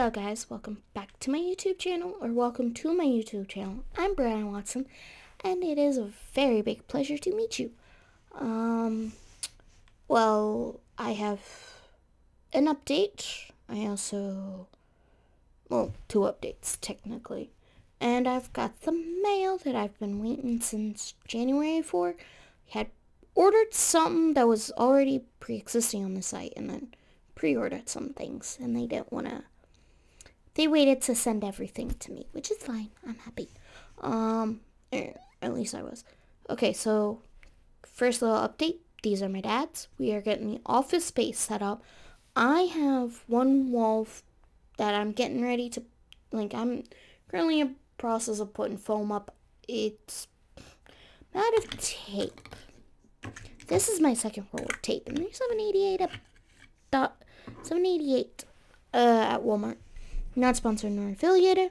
Hello guys, welcome back to my YouTube channel, or welcome to my YouTube channel. I'm Brianna Watson, and it is a very big pleasure to meet you. Um, well, I have an update. I also, well, two updates technically. And I've got the mail that I've been waiting since January for. had ordered something that was already pre-existing on the site, and then pre-ordered some things, and they didn't want to they waited to send everything to me, which is fine. I'm happy. Um, er, at least I was. Okay, so first little update. These are my dad's. We are getting the office space set up. I have one wall that I'm getting ready to, like, I'm currently in process of putting foam up. It's out of tape. This is my second roll of tape, and there's 788 up, dot, 788 uh, at Walmart. Not sponsored nor affiliated.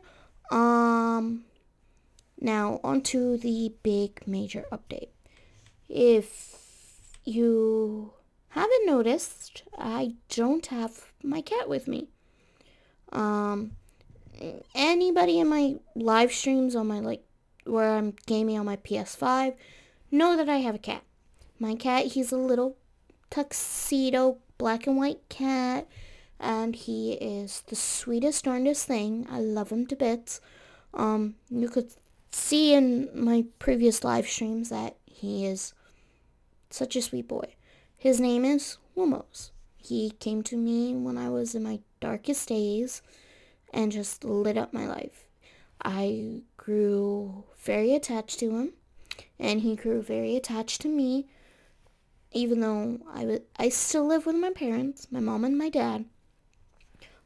Um, now onto the big major update. If you haven't noticed, I don't have my cat with me. Um, anybody in my live streams on my like where I'm gaming on my PS5 know that I have a cat. My cat, he's a little tuxedo black and white cat and he is the sweetest, darndest thing. I love him to bits. Um, you could see in my previous live streams that he is such a sweet boy. His name is Lumos. He came to me when I was in my darkest days and just lit up my life. I grew very attached to him and he grew very attached to me even though I, w- I still live with my parents, my mom and my dad.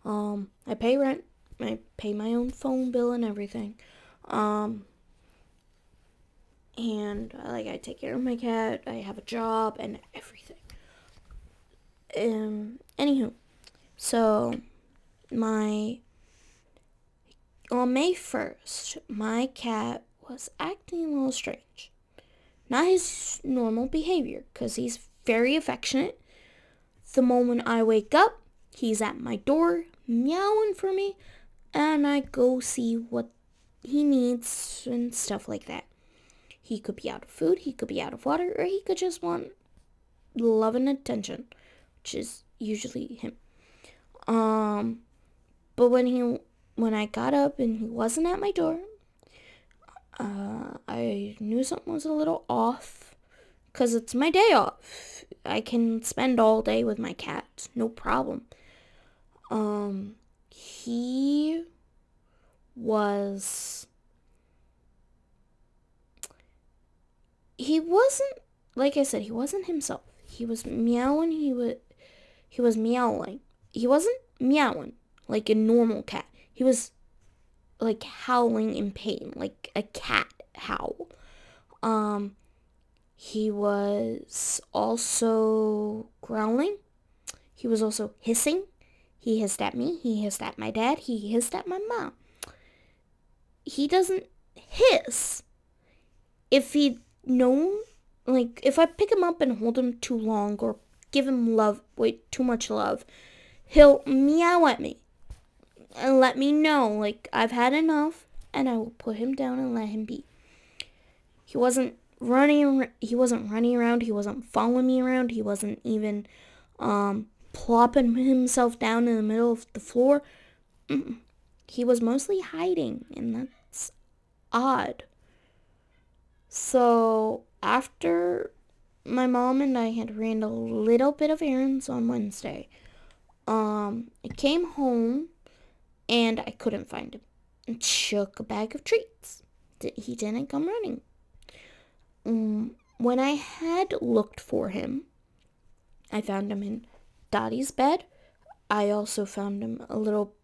Um, I pay rent. I pay my own phone bill and everything. Um, and like I take care of my cat. I have a job and everything. Um, anywho, so my on May first, my cat was acting a little strange. Not his normal behavior, cause he's very affectionate. The moment I wake up, he's at my door meowing for me and I go see what he needs and stuff like that. He could be out of food, he could be out of water, or he could just want love and attention, which is usually him. Um, but when he when I got up and he wasn't at my door, uh, I knew something was a little off, cause it's my day off. I can spend all day with my cat, no problem um he was he wasn't like I said, he wasn't himself. He was meowing, he was he was meowing. He wasn't meowing like a normal cat. He was like howling in pain, like a cat howl. Um he was also growling. He was also hissing. He hissed at me. He hissed at my dad. He hissed at my mom. He doesn't hiss. If he known, like, if I pick him up and hold him too long or give him love, wait, too much love, he'll meow at me and let me know, like, I've had enough and I will put him down and let him be. He wasn't running, he wasn't running around. He wasn't following me around. He wasn't even, um, plopping himself down in the middle of the floor. He was mostly hiding, and that's odd. So after my mom and I had ran a little bit of errands on Wednesday, um, I came home and I couldn't find him. And shook a bag of treats. He didn't come running. Um, when I had looked for him, I found him in Daddy's bed. I also found him a little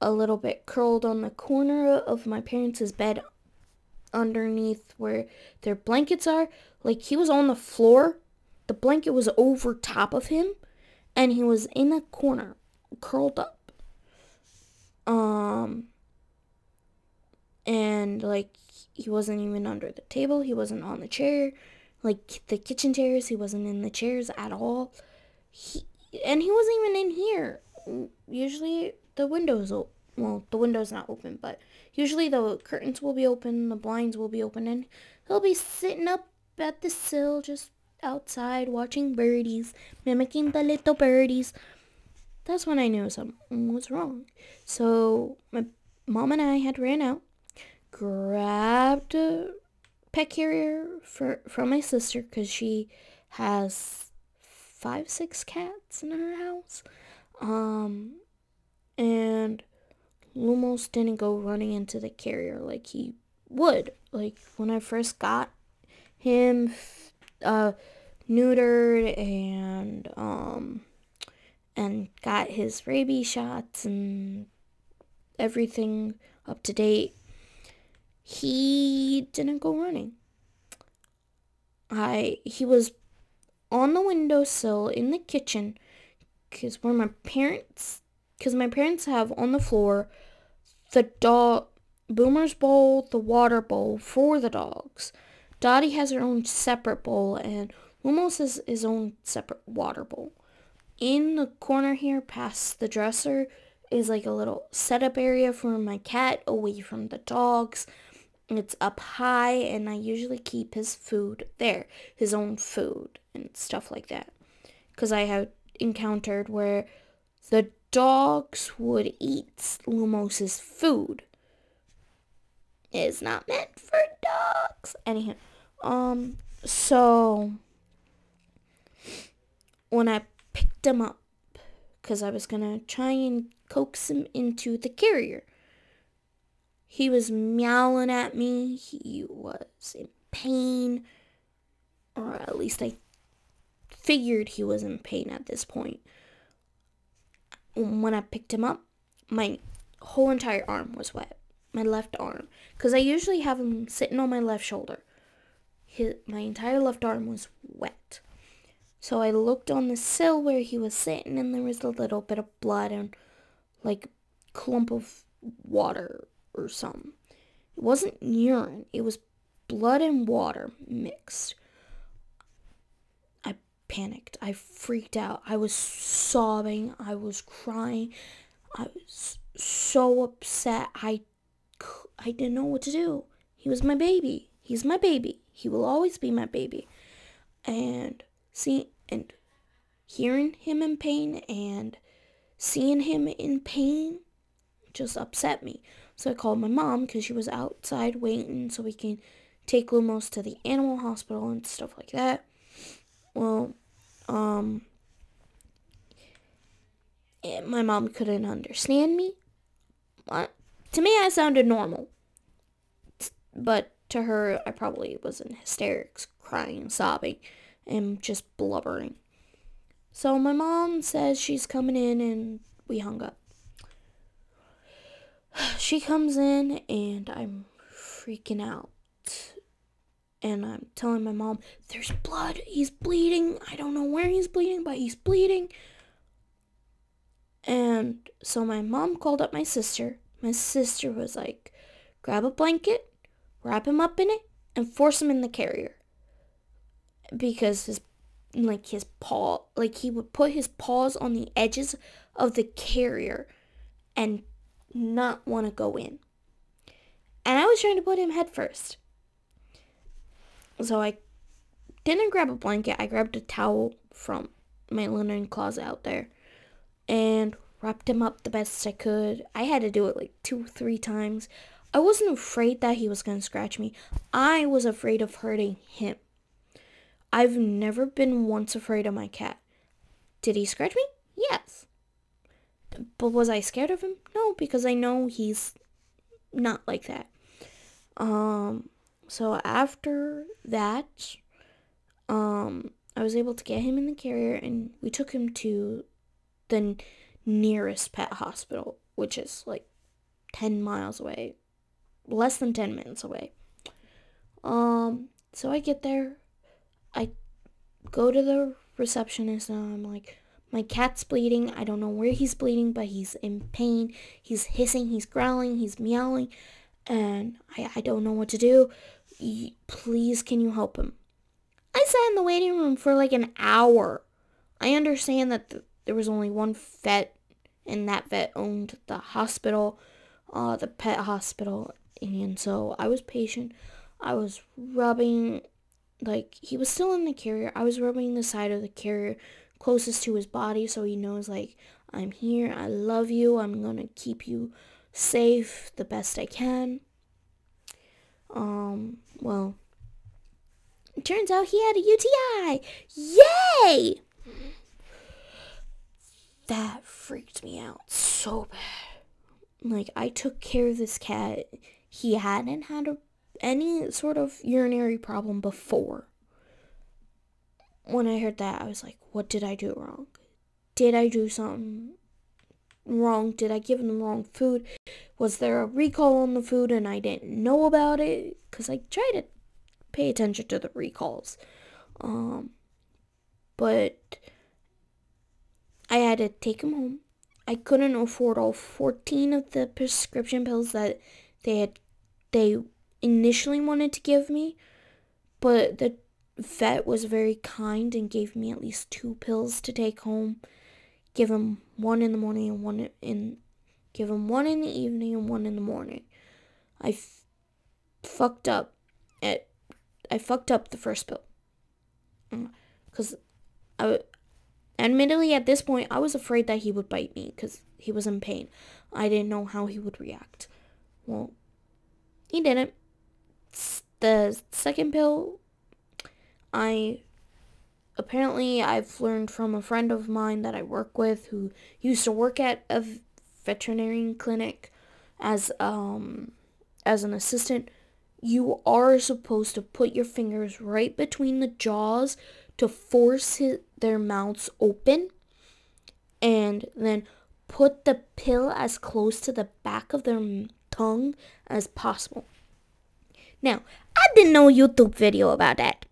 a little bit curled on the corner of my parents' bed underneath where their blankets are. Like he was on the floor. The blanket was over top of him and he was in a corner curled up. Um and like he wasn't even under the table, he wasn't on the chair. Like the kitchen chairs, he wasn't in the chairs at all. He, and he wasn't even in here. Usually the windows. Well, the window's not open, but usually the curtains will be open, the blinds will be open, and he'll be sitting up at the sill just outside watching birdies, mimicking the little birdies. That's when I knew something was wrong. So my mom and I had ran out, grabbed a pet carrier for from my sister because she has five, six cats in her house. Um, and Lumos didn't go running into the carrier like he would. Like when I first got him uh, neutered and um and got his rabies shots and everything up to date. He didn't go running. I he was on the windowsill in the kitchen cuz where my parents cuz my parents have on the floor the dog Boomer's bowl, the water bowl for the dogs. Dottie has her own separate bowl and Lumos has his own separate water bowl. In the corner here past the dresser is like a little setup area for my cat away from the dogs. It's up high and I usually keep his food there, his own food and stuff like that. Because I have encountered where the dogs would eat Lumos's food. It's not meant for dogs. Anyhow, um, so when I picked him up, because I was gonna try and coax him into the carrier, he was meowing at me. He was in pain, or at least I figured he was in pain at this point. When I picked him up, my whole entire arm was wet. My left arm. Because I usually have him sitting on my left shoulder his, my entire left arm was wet. So I looked on the sill where he was sitting and there was a little bit of blood and like clump of water or something. It wasn't urine, it was blood and water mixed. Panicked. I freaked out. I was sobbing. I was crying. I was so upset. I I didn't know what to do. He was my baby. He's my baby. He will always be my baby. And see and hearing him in pain and seeing him in pain just upset me. So I called my mom because she was outside waiting so we can take Lumos to the animal hospital and stuff like that. Well, um, my mom couldn't understand me. To me, I sounded normal. But to her, I probably was in hysterics, crying, sobbing, and just blubbering. So my mom says she's coming in, and we hung up. She comes in, and I'm freaking out. And I'm telling my mom, there's blood. He's bleeding. I don't know where he's bleeding, but he's bleeding. And so my mom called up my sister. My sister was like, grab a blanket, wrap him up in it, and force him in the carrier. Because his like his paw like he would put his paws on the edges of the carrier and not want to go in. And I was trying to put him head first. So I didn't grab a blanket. I grabbed a towel from my linen closet out there and wrapped him up the best I could. I had to do it like two, three times. I wasn't afraid that he was going to scratch me. I was afraid of hurting him. I've never been once afraid of my cat. Did he scratch me? Yes. But was I scared of him? No, because I know he's not like that. Um, so after that, um, I was able to get him in the carrier and we took him to the nearest pet hospital, which is like 10 miles away less than 10 minutes away. Um, so I get there. I go to the receptionist and I'm like, my cat's bleeding. I don't know where he's bleeding, but he's in pain. He's hissing, he's growling, he's meowing, and I, I don't know what to do. Please, can you help him? I sat in the waiting room for like an hour. I understand that th- there was only one vet and that vet owned the hospital, uh, the pet hospital, and so I was patient. I was rubbing, like he was still in the carrier. I was rubbing the side of the carrier closest to his body, so he knows like I'm here. I love you. I'm gonna keep you safe the best I can. Um, well, it turns out he had a UTI. Yay! That freaked me out so bad. Like, I took care of this cat. He hadn't had a, any sort of urinary problem before. When I heard that, I was like, what did I do wrong? Did I do something wrong? Did I give him the wrong food? Was there a recall on the food and I didn't know about it? Because I try to pay attention to the recalls. Um, but I had to take him home. I couldn't afford all 14 of the prescription pills that they had they initially wanted to give me, but the vet was very kind and gave me at least two pills to take home. Give him one in the morning and one in give him one in the evening and one in the morning. I f- fucked up at I fucked up the first pill. Because mm. I, admittedly, at this point, I was afraid that he would bite me because he was in pain. I didn't know how he would react. Well, he didn't. The second pill, I apparently I've learned from a friend of mine that I work with who used to work at a veterinary clinic as um as an assistant you are supposed to put your fingers right between the jaws to force his, their mouths open and then put the pill as close to the back of their tongue as possible. Now, I didn't know YouTube video about that.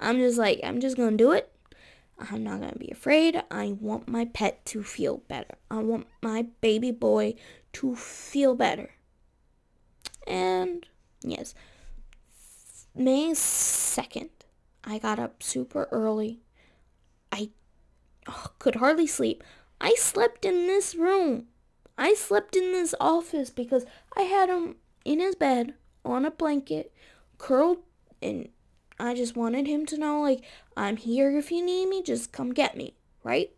I'm just like, I'm just gonna do it. I'm not gonna be afraid. I want my pet to feel better. I want my baby boy to feel better. And Yes. May 2nd, I got up super early. I oh, could hardly sleep. I slept in this room. I slept in this office because I had him in his bed on a blanket, curled, and I just wanted him to know, like, I'm here if you need me, just come get me, right?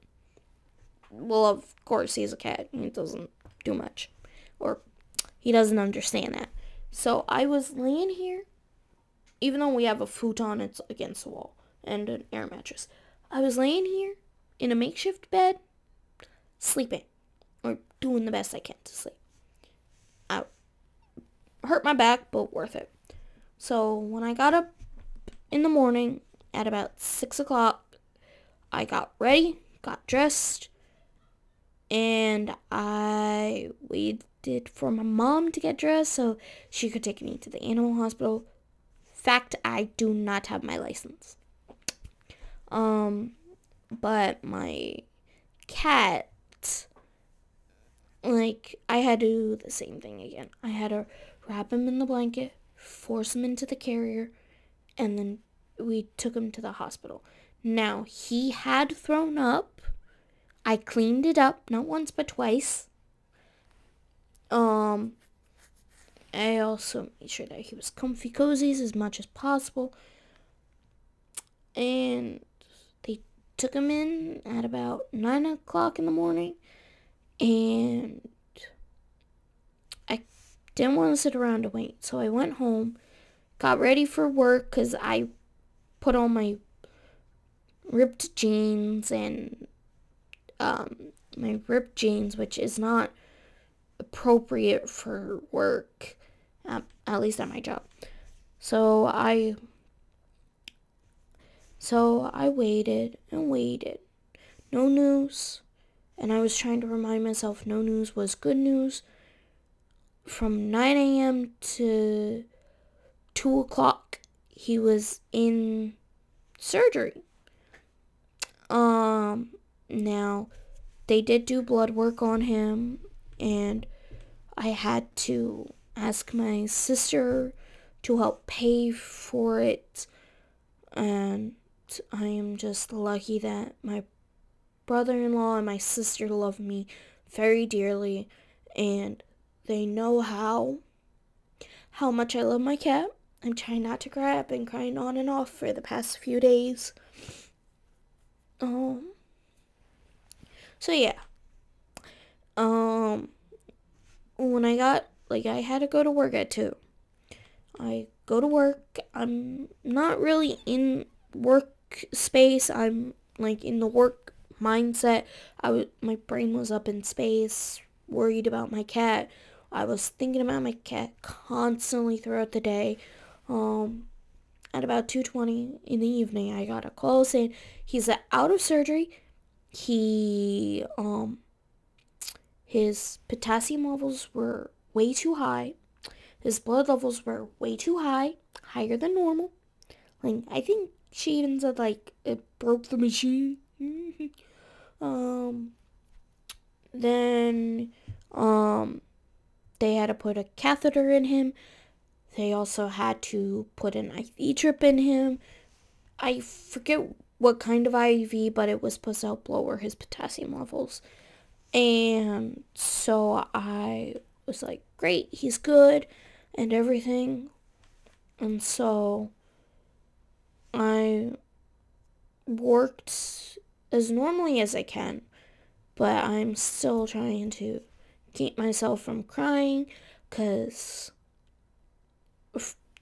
Well, of course, he's a cat. He doesn't do much. Or he doesn't understand that. So I was laying here, even though we have a futon, it's against the wall, and an air mattress. I was laying here in a makeshift bed, sleeping, or doing the best I can to sleep. I hurt my back, but worth it. So when I got up in the morning at about 6 o'clock, I got ready, got dressed, and I waited for my mom to get dressed so she could take me to the animal hospital. Fact, I do not have my license. Um, but my cat, like, I had to do the same thing again. I had to wrap him in the blanket, force him into the carrier, and then we took him to the hospital. Now, he had thrown up. I cleaned it up, not once but twice. Um, I also made sure that he was comfy cozies as much as possible. And they took him in at about 9 o'clock in the morning. And I didn't want to sit around to wait. So I went home, got ready for work because I put on my ripped jeans and um, my ripped jeans, which is not appropriate for work, at, at least at my job. So I so I waited and waited. No news. And I was trying to remind myself no news was good news. From 9 a.m. to 2 o'clock, he was in surgery. Um, now, they did do blood work on him, and I had to ask my sister to help pay for it. And I am just lucky that my brother-in-law and my sister love me very dearly and they know how how much I love my cat. I'm trying not to cry. I've been crying on and off for the past few days. Um so yeah. Um when I got like I had to go to work at 2. I go to work. I'm not really in work space. I'm like in the work mindset. I was my brain was up in space, worried about my cat. I was thinking about my cat constantly throughout the day. Um, at about 2:20 in the evening, I got a call saying he's out of surgery. He um his potassium levels were way too high. His blood levels were way too high, higher than normal. Like I think she even said like it broke the machine. um then um they had to put a catheter in him. They also had to put an IV drip in him. I forget what kind of IV, but it was supposed to help lower his potassium levels. And so I was like, great, he's good and everything. And so I worked as normally as I can, but I'm still trying to keep myself from crying because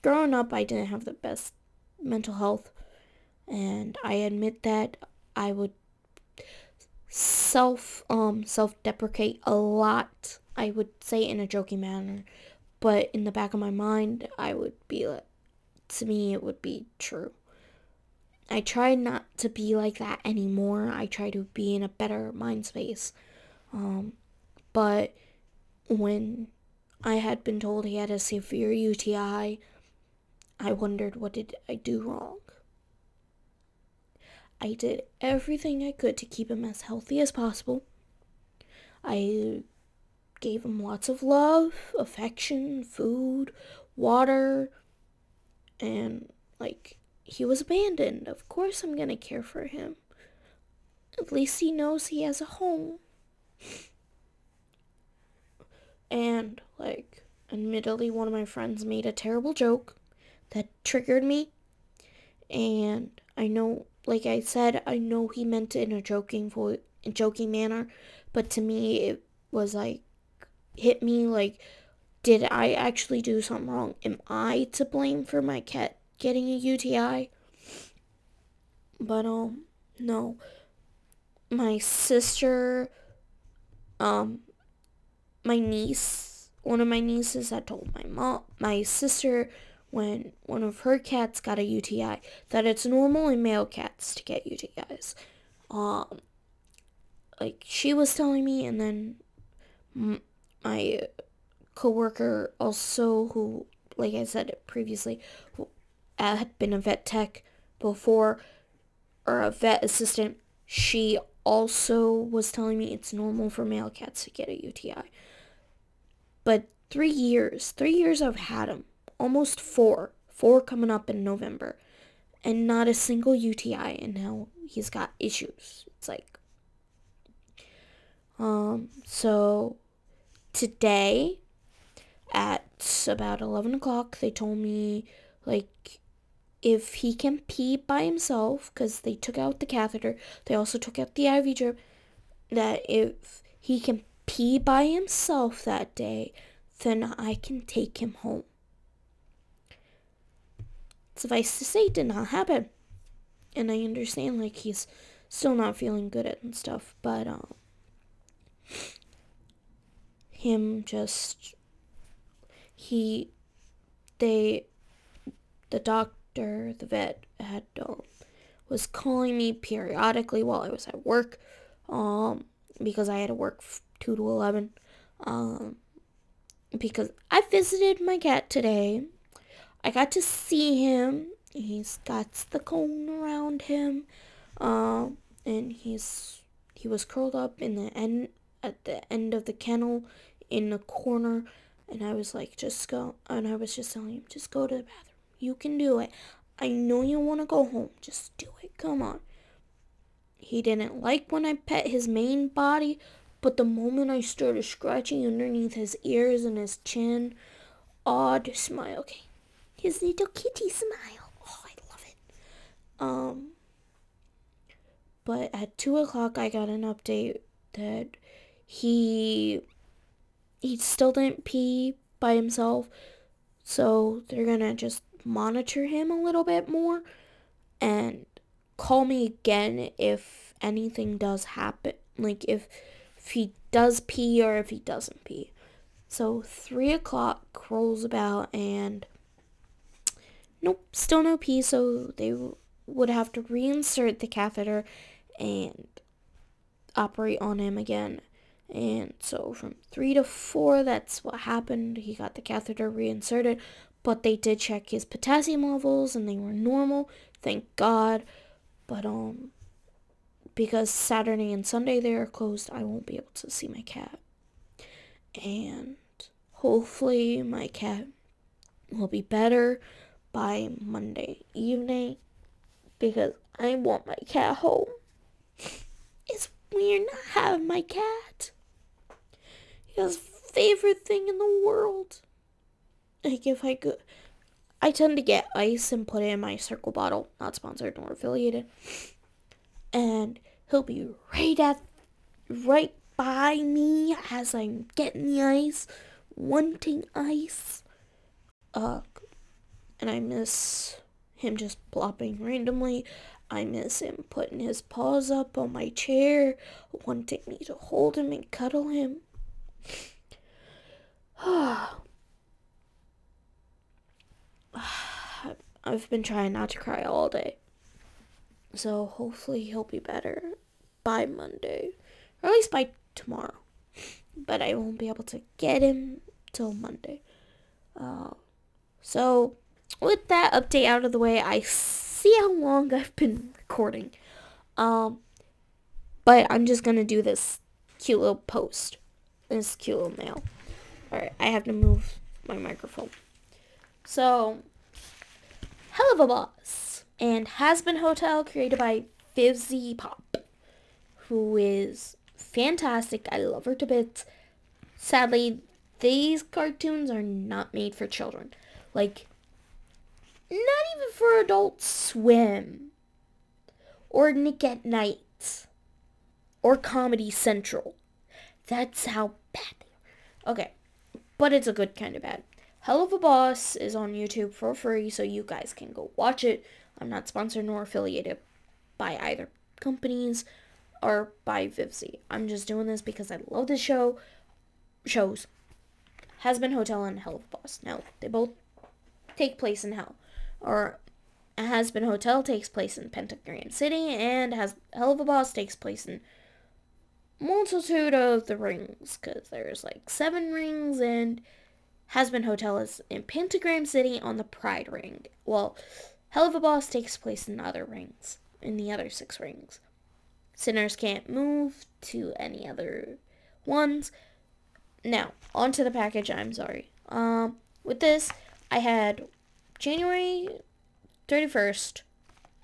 growing up I didn't have the best mental health and I admit that I would self um self-deprecate a lot. I would say in a joking manner, but in the back of my mind I would be like to me it would be true. I try not to be like that anymore. I try to be in a better mind space. Um, but when I had been told he had a severe UTI, I wondered what did I do wrong. I did everything I could to keep him as healthy as possible. I gave him lots of love, affection, food, water, and like he was abandoned. Of course I'm gonna care for him. At least he knows he has a home. And like admittedly one of my friends made a terrible joke that triggered me. And I know like I said, I know he meant it in a joking vo- joking manner, but to me it was like hit me like did I actually do something wrong? Am I to blame for my cat getting a UTI? But um no. My sister um my niece, one of my nieces had told my mom, my sister when one of her cats got a UTI that it's normal in male cats to get UTIs. Um, like she was telling me, and then my coworker also, who, like I said previously, had been a vet tech before, or a vet assistant. She also was telling me it's normal for male cats to get a UTI. But three years, three years I've had him almost four, four coming up in November, and not a single UTI, and now he's got issues. It's like, um, so today at about 11 o'clock, they told me, like, if he can pee by himself, because they took out the catheter, they also took out the IV drip, that if he can pee by himself that day, then I can take him home. Suffice to say, did not happen. And I understand, like, he's still not feeling good at and stuff, but, um, him just, he, they, the doctor, the vet, had, um, was calling me periodically while I was at work, um, because I had to work 2 to 11, um, because I visited my cat today, I got to see him. He's got the cone around him. Um, and he's he was curled up in the end at the end of the kennel in the corner and I was like just go and I was just telling him just go to the bathroom. You can do it. I know you want to go home. Just do it. Come on. he didn't like when I pet his main body, but the moment I started scratching underneath his ears and his chin, odd smile. Okay, his little kitty smile. Oh, I love it. Um, but at two o'clock, I got an update that he he still didn't pee by himself, so they're gonna just monitor him a little bit more and call me again if anything does happen. Like if, if he does pee or if he doesn't pee. So three o'clock rolls about and nope, still no pee. So they would have to reinsert the catheter and operate on him again. And so from three to four, that's what happened. He got the catheter reinserted, but they did check his potassium levels and they were normal. Thank God. But um because Saturday and Sunday they are closed, I won't be able to see my cat. And hopefully my cat will be better by Monday evening because I want my cat home. It's weird not having my cat. His favorite thing in the world. Like if I could I tend to get ice and put it in my circle bottle, not sponsored nor affiliated. And he'll be right at right by me as I'm getting the ice, wanting ice. Uh and I miss him just plopping randomly. I miss him putting his paws up on my chair, wanting me to hold him and cuddle him. I've been trying not to cry all day. So hopefully he'll be better by Monday. Or at least by tomorrow. But I won't be able to get him till Monday. Uh, so with that update out of the way, I see how long I've been recording. Um, but I'm just gonna do this cute little post. This cute little mail. Alright, I have to move my microphone. So, Helluva Boss and Hazbin Hotel created by VivziePop, who is fantastic. I love her to bits. Sadly, these cartoons are not made for children. Like, not even for Adult Swim. Or Nick at Night. Or Comedy Central. That's how bad they are. Okay, but it's a good kind of bad. Helluva Boss is on YouTube for free, so you guys can go watch it. I'm not sponsored nor affiliated by either companies or by Vivzie. I'm just doing this because I love this show. Shows. Hazbin Hotel and Helluva Boss. Now, they both take place in Hell. Or Hazbin Hotel takes place in Pentagram City, and has Helluva Boss takes place in multitude of the rings, because there's like seven rings, and Hazbin Hotel is in Pentagram City on the Pride Ring. Well, Helluva Boss takes place in other rings, in the other six rings. Sinners can't move to any other ones. Now, onto the package, I'm sorry. Um, with this, I had January 31st,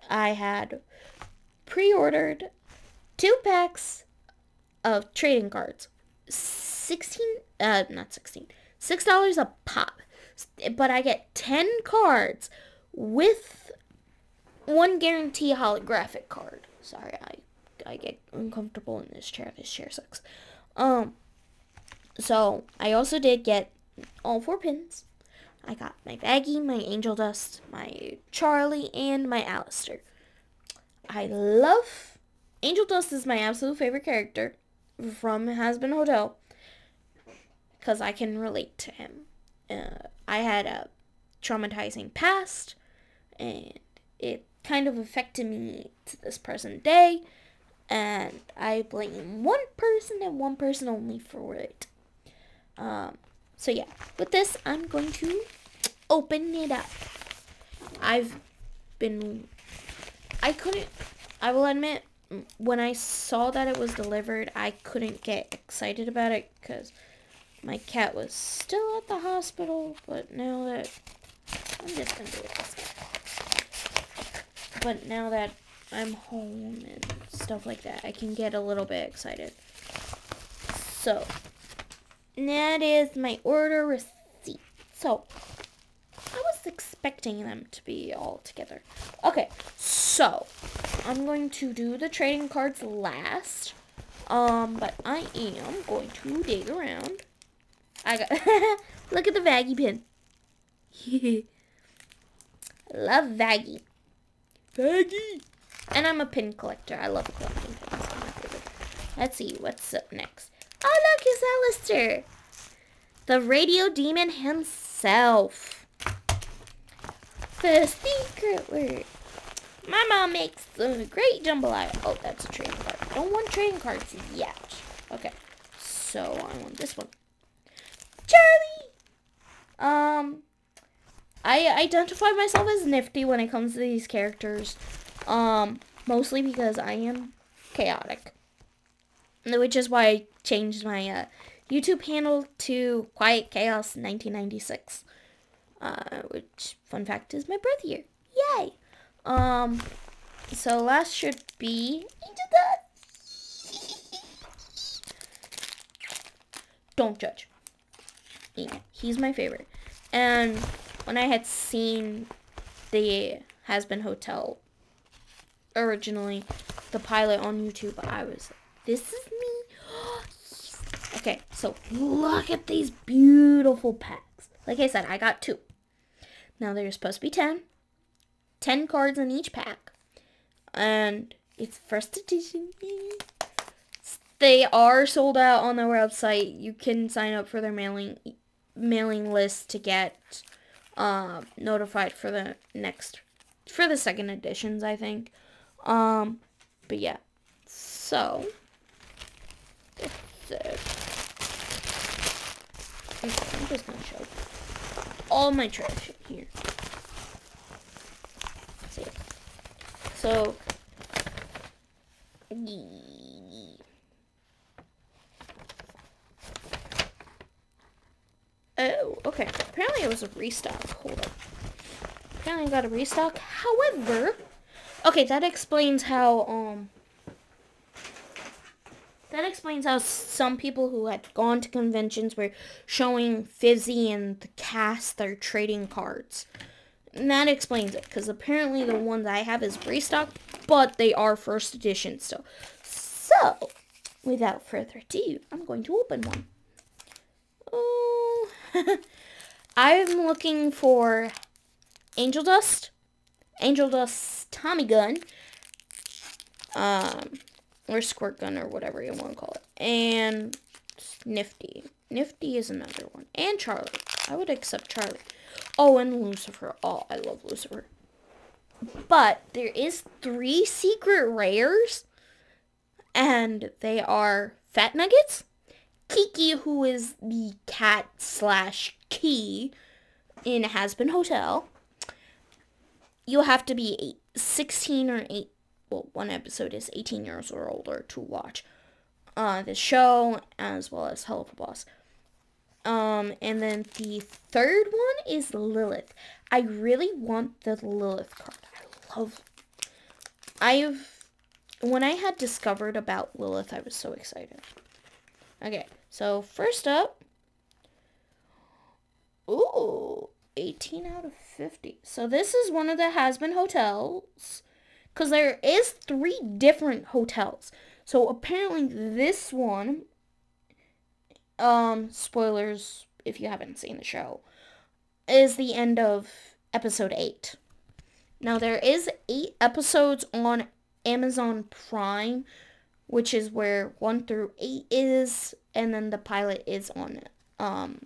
I had pre-ordered two packs of trading cards. 16, uh, not 16, $6 a pop. But I get 10 cards with one guarantee holographic card. Sorry, I I get uncomfortable in this chair. This chair sucks. Um, so I also did get all four pins. I got my Vaggie, my Angel Dust, my Charlie, and my Alastor. I love Angel Dust is my absolute favorite character from Hazbin Hotel because I can relate to him. Uh, I had a traumatizing past, and it kind of affected me to this present day, and I blame one person and one person only for it. Um, so yeah, with this, I'm going to open it up. I've been, I couldn't, I will admit, when I saw that it was delivered, I couldn't get excited about it because my cat was still at the hospital, but now that... I'm just to do this But now that I'm home and stuff like that, I can get a little bit excited. So, that is my order receipt. So, was expecting them to be all together. Okay, so I'm going to do the trading cards last. Um, but I am going to dig around. I got look at the Vaggie pin. love Vaggie. Vaggie. And I'm a pin collector. I love collecting pins. Let's see what's up next. Oh look, it's Alastor. The radio demon himself. The secret word. My mom makes a great jambalaya. Oh, that's a trading card. Don't want trading cards yet. Okay, so I want this one. Charlie! Um, I identify myself as Niffty when it comes to these characters. Um, mostly because I am chaotic. Which is why I changed my uh, YouTube handle to Quiet Chaos 1996. Uh, which, fun fact, is my birth year. Yay! Um, so last should be Angel Dust. Don't judge. Yeah, he's my favorite. And when I had seen the Hazbin Hotel originally, the pilot on YouTube, I was this is me. okay, so look at these beautiful packs. Like I said, I got two. Now there's supposed to be 10. 10 cards in each pack. And it's first edition. They are sold out on their website. You can sign up for their mailing mailing list to get uh, notified for the next for the second editions, I think. Um, but yeah. So I'm just gonna show all my trash here. So, oh, okay. Apparently it was a restock. Hold up. Apparently I got a restock. However, okay, that explains how, um, that explains how some people who had gone to conventions were showing Vivzie and the cast their trading cards. And that explains it, because apparently the ones I have is restock, but they are first edition still. So, without further ado, I'm going to open one. Oh, I'm looking for Angel Dust, Angel Dust Tommy Gun, um, or Squirt Gun, or whatever you want to call it, and Niffty. Niffty is another one, and Charlie. I would accept Charlie. Oh, and Lucifer. Oh, I love Lucifer. But there is three secret rares. And they are Fat Nuggets, KeeKee, who is the cat slash key in Hazbin Hotel. You'll have to be eight, 16 or 8. Well, one episode is 18 years or older to watch uh, the show as well as Helluva Boss. Um, and then the third one is Lilith. I really want the Lilith card. I love. I've when I had discovered about Lilith, I was so excited. Okay, so first up, ooh, 18 out of 50. So this is one of the Hazbin hotels, because there is three different hotels. So apparently this one um, spoilers if you haven't seen the show, is the end of episode 8. Now, there is 8 episodes on Amazon Prime, which is where 1 through 8 is, and then the pilot is on, um,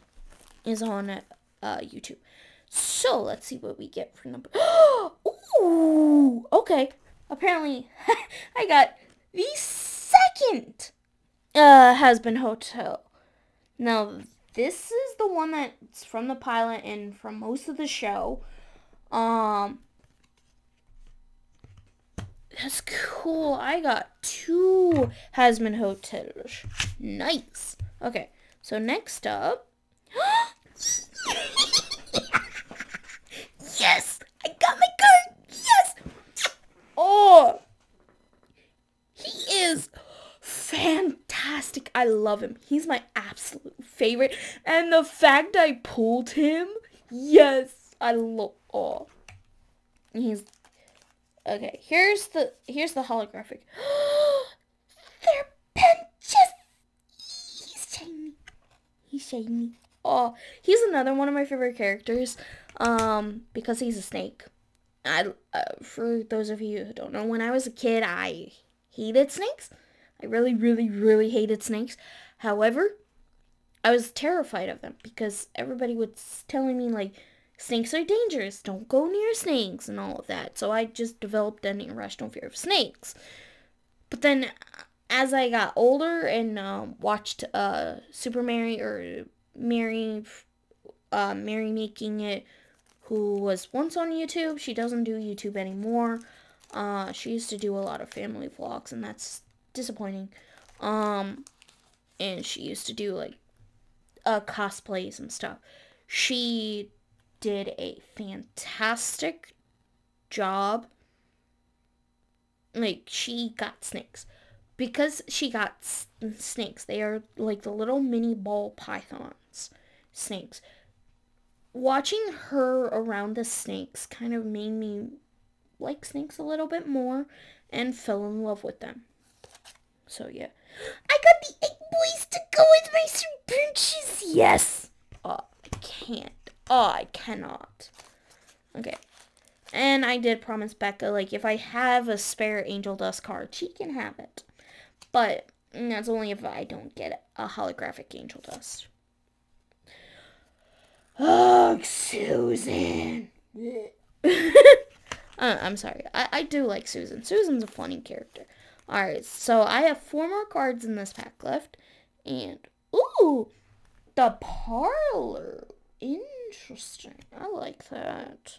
is on, uh, YouTube. So, let's see what we get for number... Ooh! Okay. Apparently, I got the second, uh, Hazbin Hotel. Now, this is the one that's from the pilot and from most of the show. Um, that's cool. I got two Hazbin Hotels. Nice. Okay, so next up. Oh, he is fantastic. I love him. He's my absolute favorite. And the fact I pulled him, yes, I love. Oh, he's okay. Here's the here's the holographic. Sir Pentious. He's shiny. He's shiny. Oh, he's another one of my favorite characters. Um, because he's a snake. I uh, for those of you who don't know, when I was a kid, I hated snakes. I really, really, really hated snakes. However, I was terrified of them because everybody was telling me like snakes are dangerous, don't go near snakes and all of that. So I just developed an irrational fear of snakes. But then as I got older and um, watched uh, Super Mary or Mary uh, Mary making it who was once on YouTube. She doesn't do YouTube anymore. Uh, she used to do a lot of family vlogs, and that's disappointing. Um, and she used to do like uh, cosplays and stuff. She did a fantastic job. Like she got snakes because she got snakes. They are like the little mini ball pythons snakes watching her around the snakes kind of made me like snakes a little bit more and fell in love with them. So yeah. I got the egg boys to go with my Sir Pentious. Yes. Oh, I can't. Oh, I cannot. Okay. And I did promise Becca, like, if I have a spare Angel Dust card, she can have it. But that's only if I don't get a holographic Angel Dust. Oh, Susan. uh, I'm sorry. I, I do like Susan. Susan's a funny character. Alright, so I have four more cards in this pack left. And, ooh, the parlor. Interesting. I like that.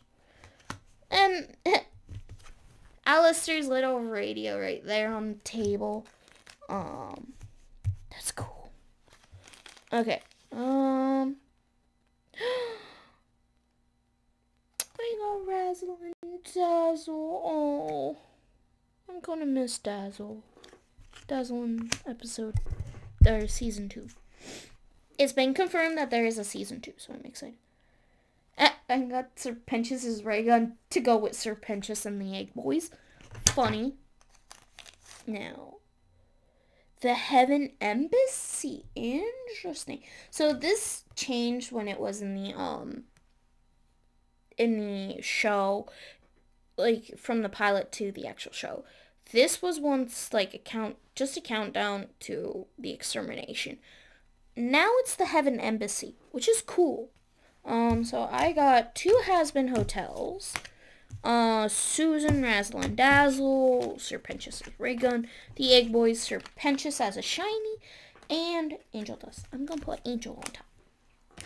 And Alastor's little radio right there on the table. Um, that's cool. Okay. Um, I got Razzle and Dazzle. Oh, I'm gonna miss Dazzle. Dazzle in episode, or season two. It's been confirmed that there is a season two, so I'm excited. Ah, I got Sir Pentious' ray gun to go with Sir Pentious and the Egg Boys. Funny. Now, the Heaven Embassy. Interesting. So this changed when it was in the um in the show like from the pilot to the actual show. This was once like a count just a countdown to the extermination. Now it's the Heaven Embassy, which is cool. Um so I got two Hazbin Hotels uh, Susan, Razzle and Dazzle, Sir Pentious as Ray Gun, the Egg Boys, Sir Pentious as a Shiny, and Angel Dust. I'm gonna put Angel on top.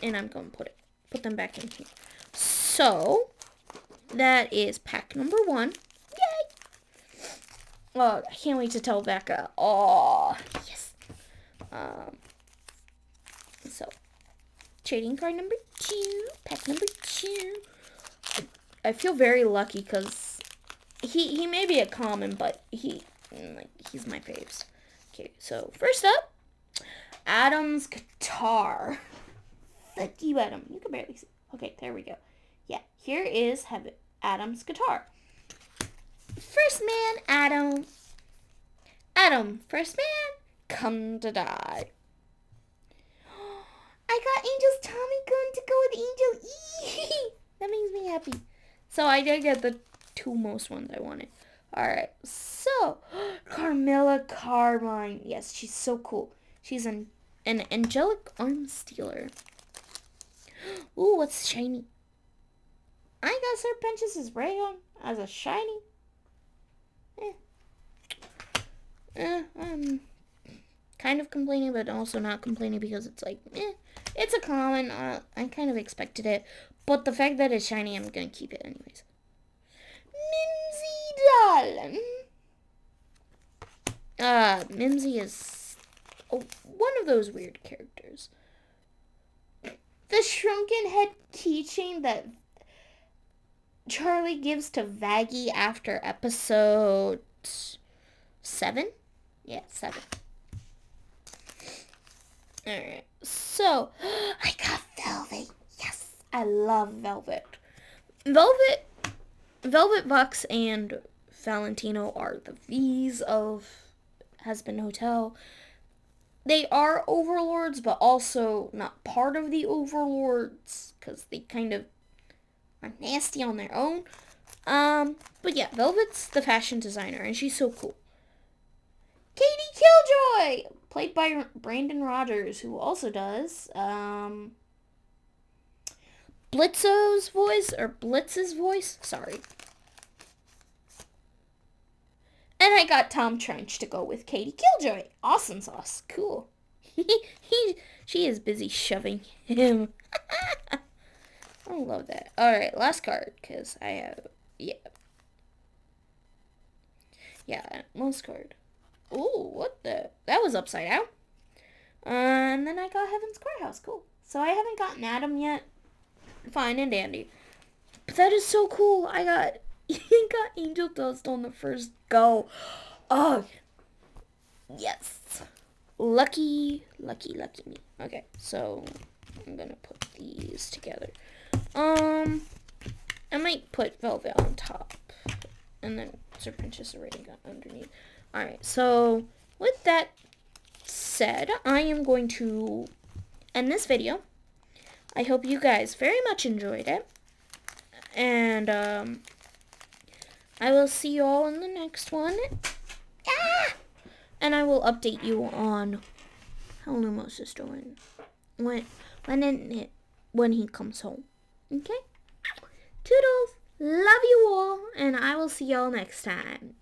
And I'm gonna put it put them back in here. So that is pack number one. Yay! Oh, I can't wait to tell Becca. Oh yes. Um so trading card number two, pack number two. I feel very lucky because he he may be a common, but he like he's my faves. Okay, so first up, Adam's guitar. Thank you, Adam. You can barely see. Okay, there we go. Yeah, here is Adam's guitar. First man, Adam. Adam, first man, come to die. I got Angel's Tommy gun to go with Angel that makes me happy. So I did get the two most ones I wanted. Alright, so Carmilla Carmine. Yes, she's so cool. She's an, an angelic arm stealer. Ooh, what's shiny? I got Sir Pentious' Rayon as a shiny. Eh. Eh, I'm kind of complaining, but also not complaining because it's like, eh, it's a common. Uh, I kind of expected it. But the fact that it's shiny, I'm going to keep it anyways. Mimzy Darling. Uh, Mimzy is oh, one of those weird characters. The shrunken head keychain that Charlie gives to Vaggie after episode seven? Yeah, seven. Alright, so I got Velvette. I love Velvette. Velvette, Velvette Vox and Valentino are the V's of Hazbin Hotel. They are overlords, but also not part of the overlords because they kind of are nasty on their own. Um, but yeah, Velvette's the fashion designer, and she's so cool. Katie Killjoy, played by Brandon Rogers, who also does um, Blitzo's voice or Blitz's voice. Sorry. And I got Tom Trench to go with Katie Killjoy. Awesome sauce. Cool. he, he, she is busy shoving him. I love that. Alright, last card, because I have, yeah. Yeah, last card. Oh, what the? That was upside down. Uh, and then I got Heaven's Courthouse. Cool. So I haven't gotten Adam yet. Fine and dandy. But that is so cool. I got got Angel Dust on the first go. Oh, yes. Lucky, lucky, lucky me. Okay, so I'm gonna put these together. Um, I might put Velvette on top, and then Sir Pentious already got underneath. Alright, so with that said, I am going to end this video. I hope you guys very much enjoyed it. And, um, I will see you all in the next one. Ah! And I will update you on how Lumos is doing when when it, when he comes home. Okay? Toodles! Love you all, and I will see y'all next time.